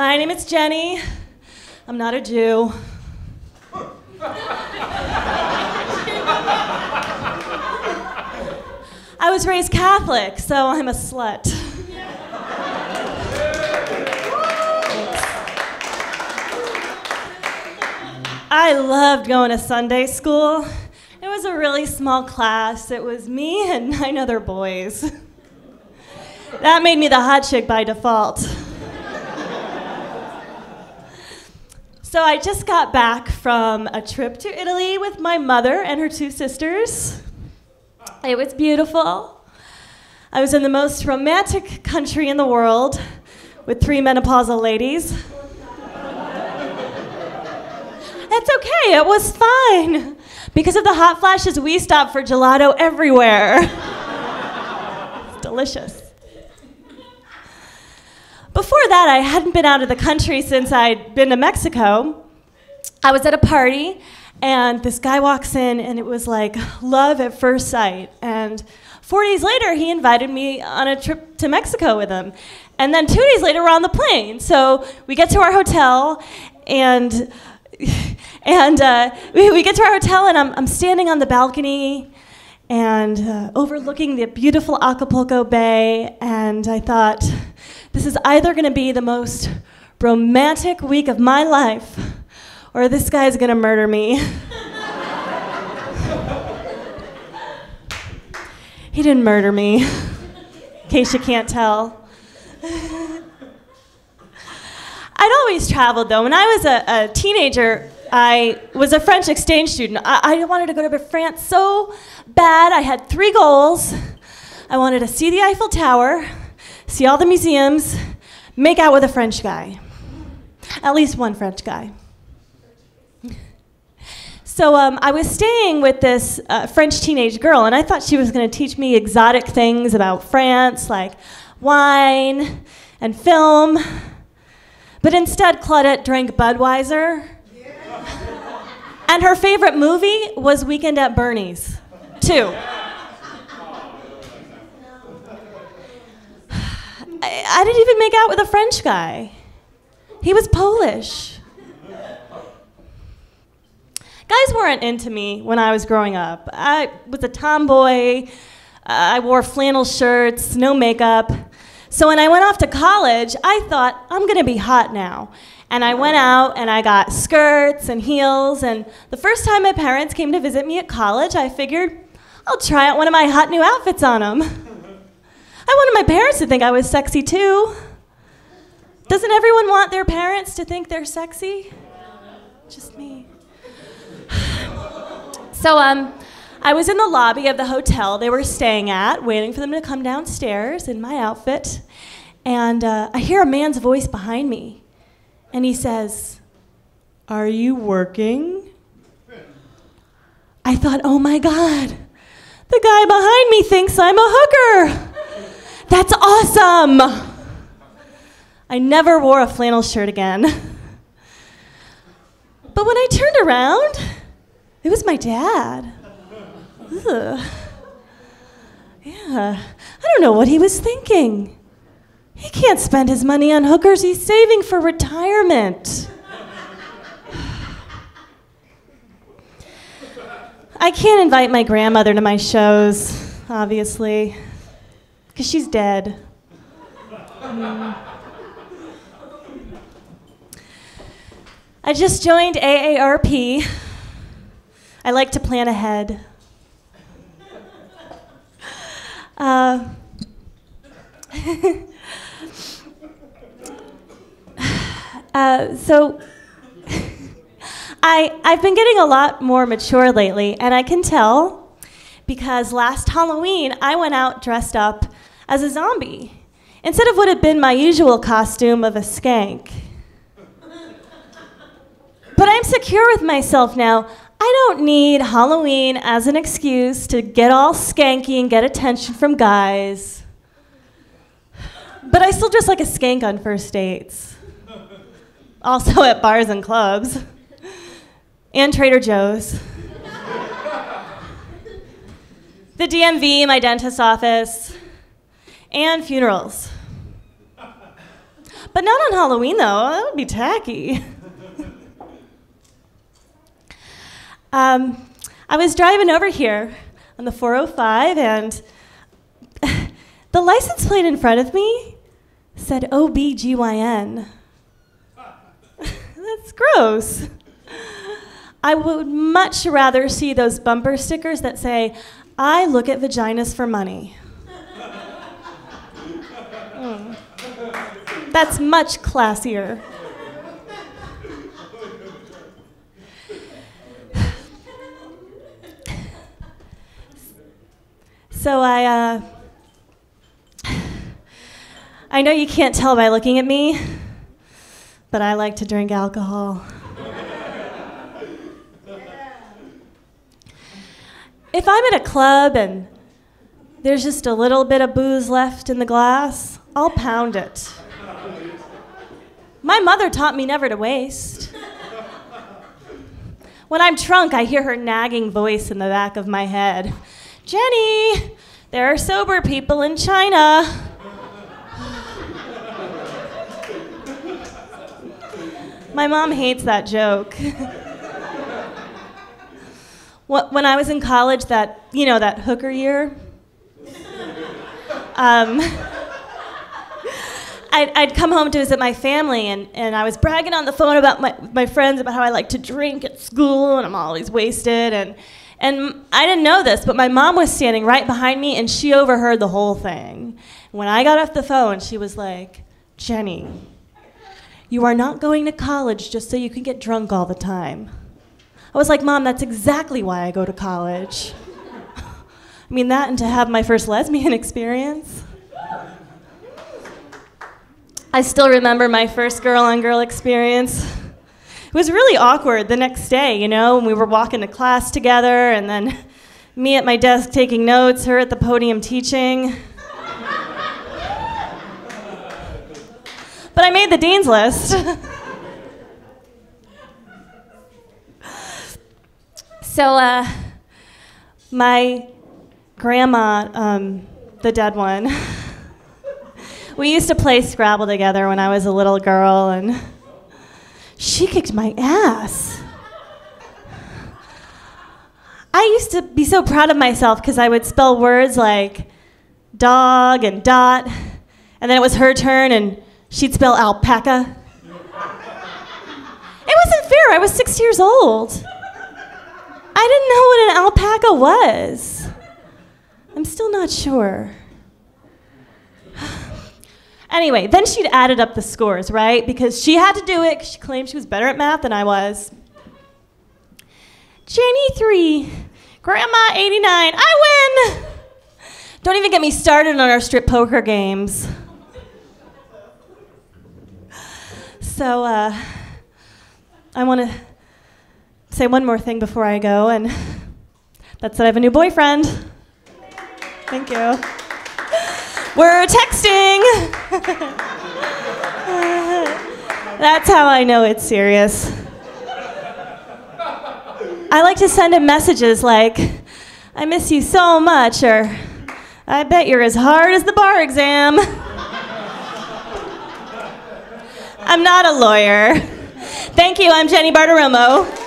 My name is Jeni. I'm not a Jew. I was raised Catholic, so I'm a slut. I loved going to Sunday school. It was a really small class. It was me and nine other boys. That made me the hot chick by default. So I just got back from a trip to Italy with my mother and her two sisters. It was beautiful. I was in the most romantic country in the world with three menopausal ladies. It's okay, it was fine. Because of the hot flashes, we stopped for gelato everywhere. it's delicious. Before that, I hadn't been out of the country since I'd been to Mexico. I was at a party, and this guy walks in, and it was like love at first sight. And four days later, he invited me on a trip to Mexico with him. And then two days later, we're on the plane. So we get to our hotel, and and uh, we, we, get to our hotel, and I'm, I'm standing on the balcony and uh, overlooking the beautiful Acapulco Bay, and I thought, this is either going to be the most romantic week of my life, or this guy's going to murder me. he didn't murder me, in case you can't tell. I'd always traveled though. When I was a, a teenager, I was a French exchange student. I, I, wanted to go to France so bad. I had three goals. I wanted to see the Eiffel Tower, see all the museums, make out with a French guy. At least one French guy. So um, I was staying with this uh, French teenage girl, and I thought she was going to teach me exotic things about France, like wine and film. But instead, Claudette drank Budweiser. And her favorite movie was Weekend at Bernie's, too. I, I didn't even make out with a French guy. He was Polish. Guys weren't into me when I was growing up. I was a tomboy. I wore flannel shirts, no makeup. So when I went off to college, I thought, I'm gonna be hot now. And I went out and I got skirts and heels. And the first time my parents came to visit me at college, I figured, I'll try out one of my hot new outfits on them. I wanted my parents to think I was sexy too. Doesn't everyone want their parents to think they're sexy? Just me. So, um, I was in the lobby of the hotel they were staying at, waiting for them to come downstairs in my outfit. And uh, I hear a man's voice behind me. And he says, Are you working? I thought, Oh my God, the guy behind me thinks I'm a hooker. That's awesome. I never wore a flannel shirt again. But when I turned around, it was my dad. Ugh. Yeah, I don't know what he was thinking. He can't spend his money on hookers, he's saving for retirement. I can't invite my grandmother to my shows, obviously, because she's dead. Mm. I just joined AARP. I like to plan ahead. Uh, uh, so I, I've been getting a lot more mature lately, and I can tell because last Halloween I went out dressed up as a zombie instead of what had been my usual costume of a skank. But I'm secure with myself now. I don't need Halloween as an excuse to get all skanky and get attention from guys. But I still dress like a skank on first dates. Also at bars and clubs. And Trader Joe's. the DMV, my dentist's office, and funerals. But not on Halloween, though. That would be tacky. um, I was driving over here on the 405, and the license plate in front of me said OBGYN. That's gross. I would much rather see those bumper stickers that say, I look at vaginas for money. That's much classier. So I, uh, I know you can't tell by looking at me, but I like to drink alcohol. if I'm at a club and there's just a little bit of booze left in the glass, I'll pound it. My mother taught me never to waste. When I'm drunk, I hear her nagging voice in the back of my head Jeni, there are sober people in China. my mom hates that joke. when I was in college, that, you know, that hooker year, um, I'd, I'd, come home to visit my family, and, and I was bragging on the phone about my, my friends about how I like to drink at school, and I'm always wasted. And, and I didn't know this, but my mom was standing right behind me, and she overheard the whole thing. When I got off the phone, she was like, Jeni, you are not going to college just so you can get drunk all the time. I was like, Mom, that's exactly why I go to college. I mean, that and to have my first lesbian experience. I still remember my first girl on girl experience. It was really awkward the next day, you know, when we were walking to class together, and then me at my desk taking notes, her at the podium teaching. but I made the dean's list. so, uh, my grandma, um, the dead one, we used to play Scrabble together when I was a little girl, and she kicked my ass. I used to be so proud of myself because I would spell words like dog and dot, and then it was her turn and she'd spell alpaca. It wasn't fair. I was six years old. I didn't know what an alpaca was. I'm still not sure. Anyway, then she'd added up the scores, right? Because she had to do it she claimed she was better at math than I was. Janie 3, Grandma 89, I win! Don't even get me started on our strip poker games. So, uh, I want to say one more thing before I go, and that's that I have a new boyfriend. Thank you. We're texting. That's how I know it's serious. I like to send him messages like, I miss you so much, or I bet you're as hard as the bar exam. I'm not a lawyer. Thank you, I'm Jeni Bartiromo.